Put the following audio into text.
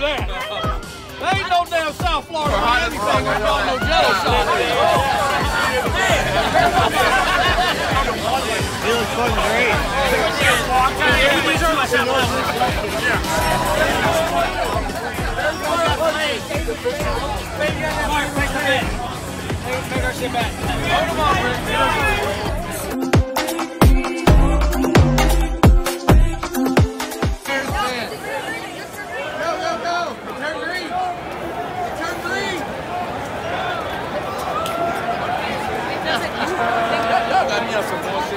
go down South Florida for anything without no jello shot. He looks fucking great. These are my Mark, take the hit. Take our shit back. Hold them on. nessa, vão